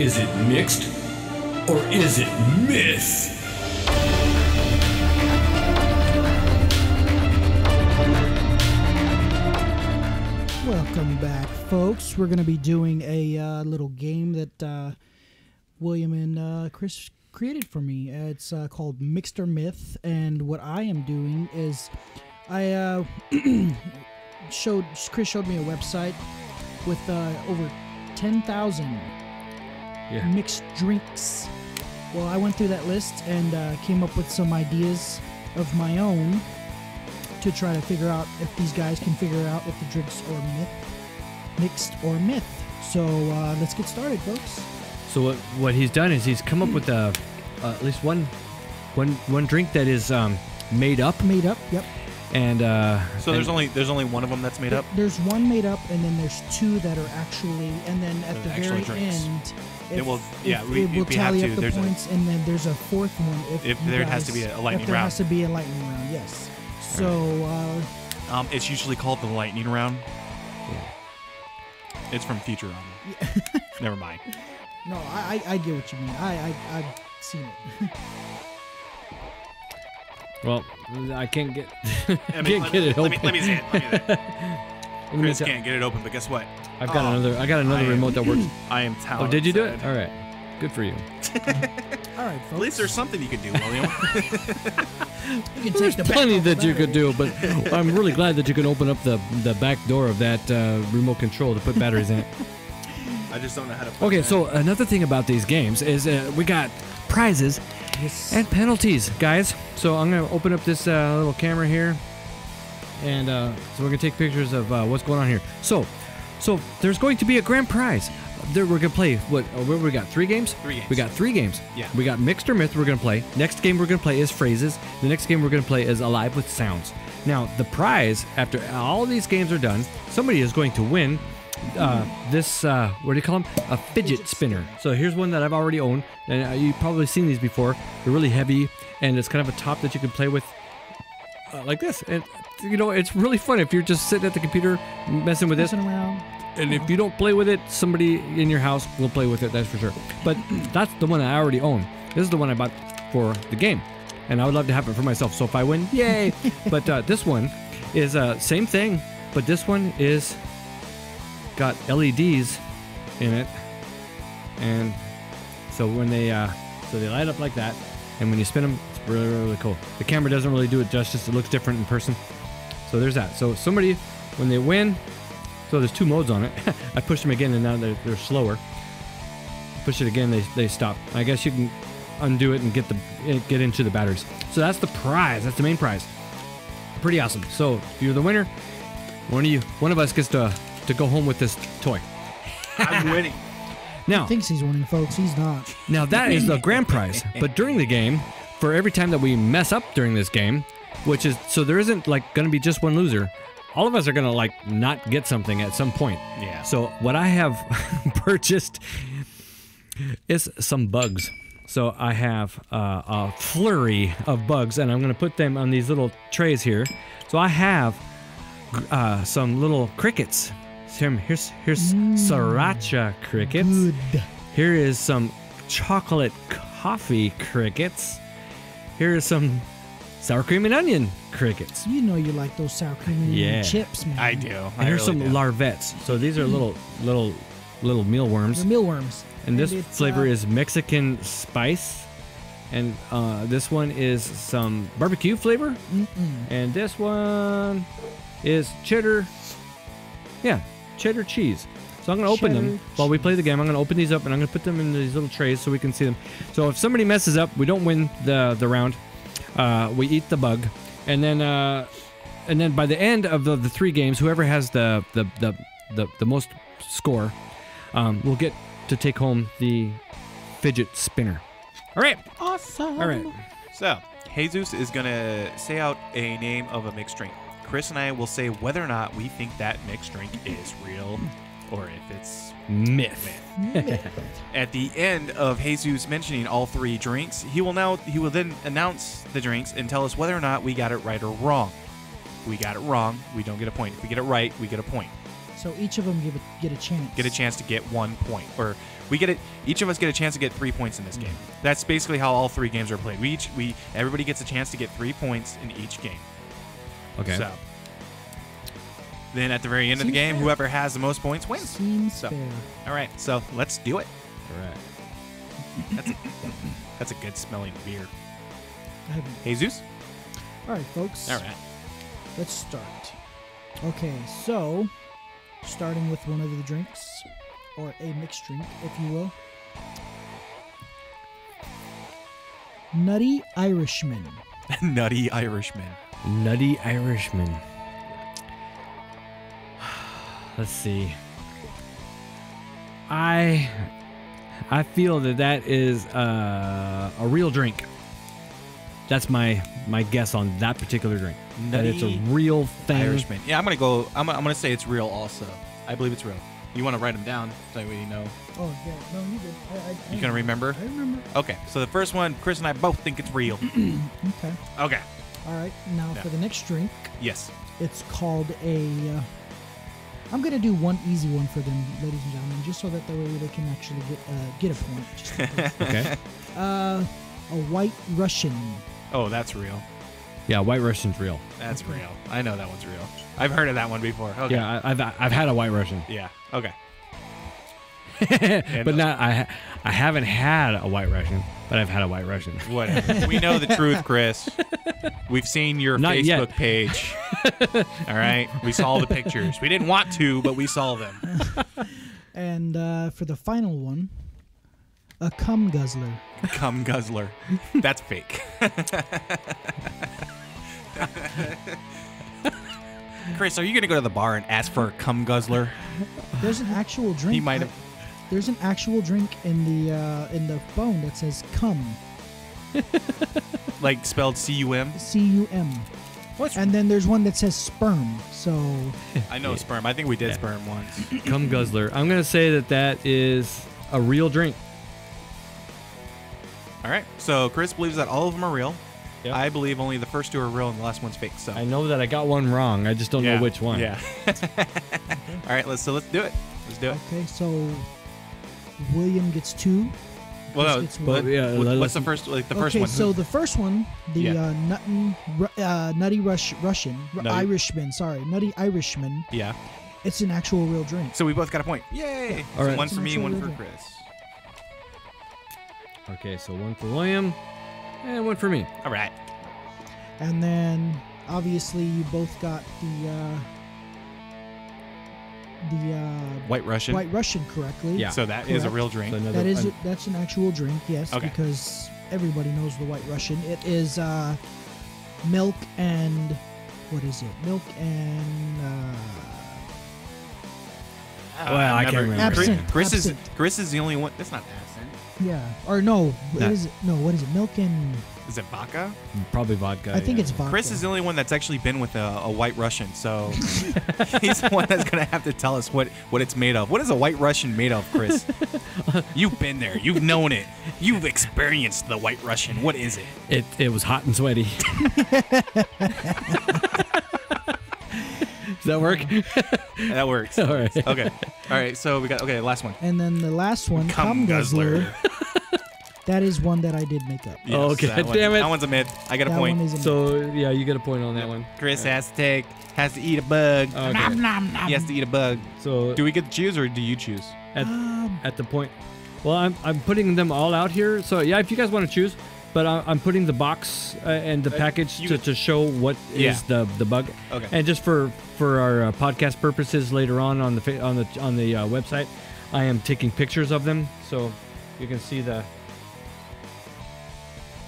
Is it mixed or is it myth? Welcome back, folks. We're going to be doing a uh, little game that uh, William and uh, Chris created for me. It's uh, called Mixed or Myth, and what I am doing is I uh, showed Chris showed me a website with uh, over ten thousand Yeah. mixed drinks. Well, I went through that list and uh, came up with some ideas of my own to try to figure out if these guys can figure out if the drinks are myth, mixed or myth. So uh, let's get started, folks. So what what he's done is he's come up with a, uh, at least one one one drink that is um, made up Made up, yep. And uh, So there's and- only there's only one of them that's made up. There's one made up, and then there's two that are actually, and then at They're the very drinks. end, It will- yeah, if we- it will if we have tally to, up the there's a- points, and then there's a fourth one if, If you there has to be a lightning if there round. has to be a lightning round, yes. So uh, Um, it's usually called the lightning round. It's from Futurama. Never mind. no, I, I I get what you mean. I I I've seen it. well I can't get I can't mean, let, get it let open. me, let me see it. Let me see it. Chris can't get it open, but guess what? I've got Oh, another I got another I am- remote that works. I am talented. oh, did you do it? All right, good for you. All right, folks. At least there's something you can do, William. you can There's take the plenty off the that you could do, but I'm really glad that you can open up the the back door of that uh, remote control to put batteries in it. I just don't know how to. Put Okay, that. so another thing about these games is uh, we got prizes Yes. and penalties, guys. So I'm gonna open up this uh, little camera here, and uh, so we're gonna take pictures of uh, what's going on here. So, so there's going to be a grand prize. There we're gonna play what? What we got? Three games. Three games. We got three games. Yeah. We got mixed or myth. We're gonna play. Next game we're gonna play is phrases. The next game we're gonna play is alive with sounds. Now the prize after all these games are done, somebody is going to win. Uh, this uh, what do you call them? A fidget spinner. So here's one that I've already owned, and uh, you've probably seen these before. They're really heavy, and it's kind of a top that you can play with, uh, like this. And you know, it's really fun if you're just sitting at the computer messing with this. Around. And if you don't play with it, somebody in your house will play with it. That's for sure. But that's the one that I already own. This is the one I bought for the game, and I would love to have it for myself. So if I win, yay! but uh, this one is uh, same thing, but this one is got LEDs in it, and so when they uh, so they light up like that, and when you spin them, it's really really cool. The camera doesn't really do it justice. It looks different in person. So there's that. So somebody when they win, so there's two modes on it. I pushed them again, and now they're, they're slower. Push it again, they, they stop. I guess you can undo it and get the eh, get into the batteries. So that's the prize. That's the main prize. Pretty awesome. So if you're the winner, one of you, one of us gets to to go home with this toy. I'm winning. Now, he Thinks he's winning, folks. He's not. now that is the grand prize. But during the game, for every time that we mess up during this game, which is so there isn't like going to be just one loser. All of us are going to like not get something at some point. Yeah. So what I have purchased is some bugs. So I have uh, a flurry of bugs, and I'm going to put them on these little trays here. So I have uh, some little crickets. Here- Here's here's sriracha crickets. Good. Here is some chocolate coffee crickets. Here is some sour cream and onion crickets. You know you like those sour cream and onion chips, man. I do. And here's really some do. Larvets. So these are little little little mealworms. They're mealworms. And this flavor uh, is Mexican spice. And uh, this one is some barbecue flavor. And this one is cheddar. Yeah, cheddar cheese. So I'm going to open them Cheddar while we play the game. I'm going to open these up and I'm going to put them in these little trays so we can see them. So if somebody messes up, we don't win the the round. Uh, we eat the bug, and then uh, and then by the end of the, the three games, whoever has the the the the, the most score um, will get to take home the fidget spinner. All right. Awesome. All right. So, Jesus is going to say out a name of a mixed drink. Chris and I will say whether or not we think that mixed drink is real or if it's Myth. At the end of Jesus mentioning all three drinks, he will now he will then announce the drinks and tell us whether or not we got it right or wrong. If we got it wrong, we don't get a point. If we get it right, we get a point. So each of them give a, get a chance. Get a chance to get one point or We get it. Each of us get a chance to get three points in this mm. game. That's basically how all three games are played. We each we everybody gets a chance to get three points in each game. Okay. So then at the very end of the game, fair. whoever has the most points wins. Seems So- fair. All right, so let's do it. All right. That's a good smelling beer. I haven't. Jesus. All right, folks. All right. Let's start. Okay, so starting with one of the drinks, or a mixed drink, if you will. Nutty Irishman. Nutty Irishman. Nutty Irishman. Let's see. I I feel that that is uh, a real drink. That's my my guess on that particular drink. that it's a real thing. Irishman. Yeah, I'm gonna go. I'm, I'm gonna say it's real. Also, I believe it's real. You want to write them down so that way you know. Oh yeah, no, you did. I, I, I You can remember. I remember. Okay, so the first one, Chris and I both think it's real. Okay. Okay. All right. Now Yeah. for the next drink, Yes. it's called a. Uh, I'm gonna do one easy one for them, ladies and gentlemen, just so that the way they can actually get uh, get a point. Just. Okay. uh, a White Russian. Oh, that's real. Yeah, White Russian's real. That's real. I know that one's real. I've heard of that one before. Okay. Yeah, I, I've I've had a White Russian, Yeah. Okay. but not I ha- I haven't had a White Russian, but I've had a White Russian. Whatever. we know the truth, Chris. We've seen your Not yet. Facebook page. All right. We saw the pictures. We didn't want to, but we saw them. And uh, for the final one, a cum guzzler. Cum guzzler. That's fake. Chris, are you gonna go to the bar and ask for a cum guzzler? There's an actual drink. He might have. There's an actual drink in the uh, in the phone that says cum. Like spelled C U M. C U M. What's And then there's one that says sperm. So I know sperm. I think we did sperm once. Cum guzzler. I'm gonna say that that is a real drink. All right. So Chris believes that all of them are real. Yep. I believe only the first two are real and the last one's fake. So I know that I got one wrong. I just don't Yeah. know which one. Yeah. all right. Let's so let's do it. Let's do it. okay, so William gets two. Well, no, gets But yeah, what's let's- the first? Like the first okay, one. so the first one, the Yeah. uh, nutty, uh, nutty Rush, Russian, Nutty- Irishman. Sorry, nutty Irishman. yeah. It's an actual real drink. So we both got a point. Yay! All So right. one It's for me, one for drink. Chris. Okay, so one for William, and one for me. All right. And then obviously you both got the uh, the uh, White Russian. White Russian correctly. Yeah. So that is a Correct. real drink. So another- That is an- that's an actual drink, yes, Okay. because everybody knows the White Russian. It is uh, milk and what is it? Milk and uh, Well, I can't never- remember. Chris, Absinthe. Chris is Chris is the only one. That's not absinthe. yeah, or no, what That- is it? No, what is it? Milk and Is it vodka? Probably vodka. I think yeah. it's vodka. Chris is the only one that's actually been with a, a White Russian, so he's the one that's gonna have to tell us what what it's made of. What is a White Russian made of, Chris? You've been there. You've known it. You've experienced the White Russian. What is it? It it was hot and sweaty. Does that work? That works. All right. Okay. All right. So we got okay. Last one. And then the last one, Cum cum guzzler. guzzler. that is one that I did make up. Oh, okay. that one's- Damn it. That one's a mid. I got a that point. one is a So yeah, you get a point on that one. Chris has to take has to eat a bug. Okay. He has to eat a bug. So Do we get to choose or do you choose? at, Um, at the point, well, I'm I'm putting them all out here. So yeah, if you guys want to choose, but I, I'm putting the box uh, and the Uh, package you- to, to show what is Yeah. the the bug. Okay. And just for for our uh, podcast purposes later on on the fa- on the on the uh, website, I am taking pictures of them so you can see the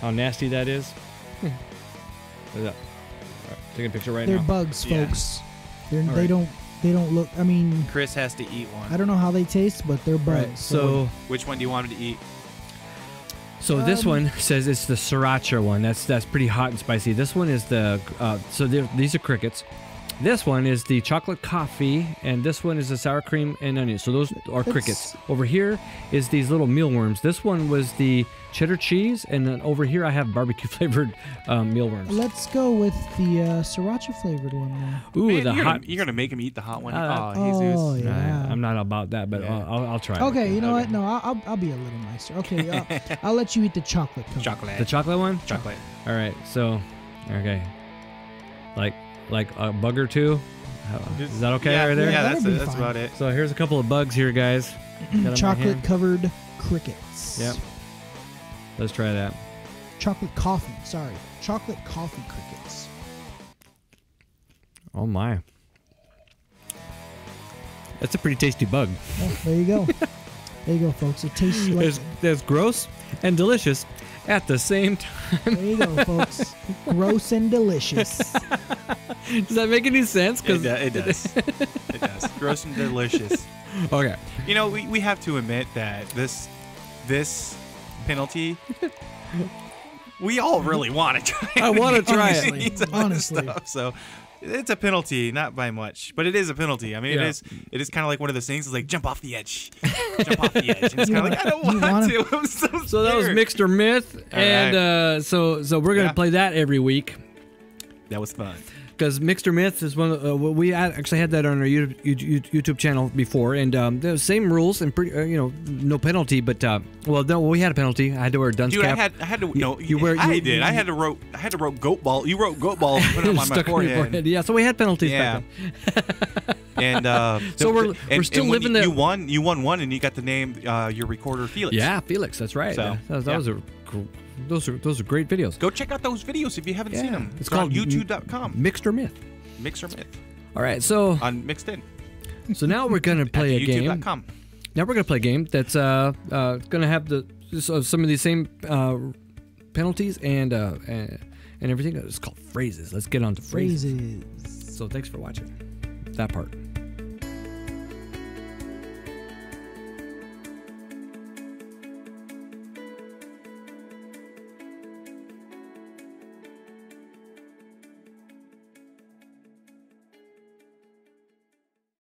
how nasty that is. Look at that. All right, taking a picture right they're now. bugs, Yeah. folks. They're, they right. don't they don't look. I mean, Chris has to eat one. I don't know how they taste, but they're bugs. Right. So Which one do you want him to eat? So this Um, one says it's the sriracha one. That's that's pretty hot and spicy. This one is the uh, so these are crickets. This one is the chocolate coffee, and this one is the sour cream and onion. So those are crickets. Over here is these little mealworms. This one was the cheddar cheese, and then over here I have barbecue flavored um, mealworms. Let's go with the uh, sriracha flavored one there. Ooh, Man, the you're, hot. gonna, you're gonna make him eat the hot one. Uh, oh, Jesus. Oh, Nah, yeah. I'm not about that, but Yeah. I'll, I'll, I'll try. it. Okay, you know Okay. what? No, I'll, I'll, I'll be a little nicer. Okay, I'll, I'll let you eat the chocolate. cover. Chocolate. The chocolate one. Chocolate. All right, so okay, like like a bug or two. Uh, is that okay yeah, right there? Yeah, that's, be that's fine. about it. So here's a couple of bugs here, guys. Got 'em right Chocolate covered crickets. Yep. Let's try that. Chocolate coffee. Sorry, chocolate coffee crickets. Oh my. That's a pretty tasty bug. Oh, there you go. there you go, folks. It tastes like. It's, it's gross and delicious at the same time. There you go, folks. Gross and delicious. Does that make any sense? It, 'Cause- do- it does. it does. Gross and delicious. okay. You know, we, we have to admit that this this penalty, we all really want to try. I wanna try it. Honestly, Some honestly. stuff, so it's a penalty, not by much, but it is a penalty. I mean, Yeah. it is it is kind of like one of those things. It's like jump off the edge, jump off the edge. And it's kind of like I don't want wanna- to. I'm so, So that was mixed or myth, and uh, so so we're gonna Yeah. play that every week. That was fun. Because Mixed or Myth is one. Of, uh, we actually had that on our YouTube, YouTube, channel before, and um, the same rules and pretty, uh, you know, no penalty. But uh, well, no, we had a penalty. I had to wear a dunce Dude, I had I had to You- no. you wear- I you- did. I had to wrote I had to wrote goat ball. You wrote goat ball. Put it on my, forehead. forehead. Yeah, so we had penalties Yeah. back then. And uh, So we're- and- we're still living you, the- You won. You won one, and you got the name uh, your recorder Felix. Yeah, Felix, that's right. So, that, that yeah. was a, those are those are great videos. Go check out those videos if you haven't seen Yeah. them. It's They're on called YouTube.com. Mixed or Myth. Mix or myth All right, so on Mixed In. so now we're gonna play a game. YouTube.com. Now we're gonna play a game that's uh, uh gonna have the so some of these same uh, penalties and uh and, and everything. It's called phrases. Let's get on to phrases. Phrases. So thanks for watching that part.